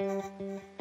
Música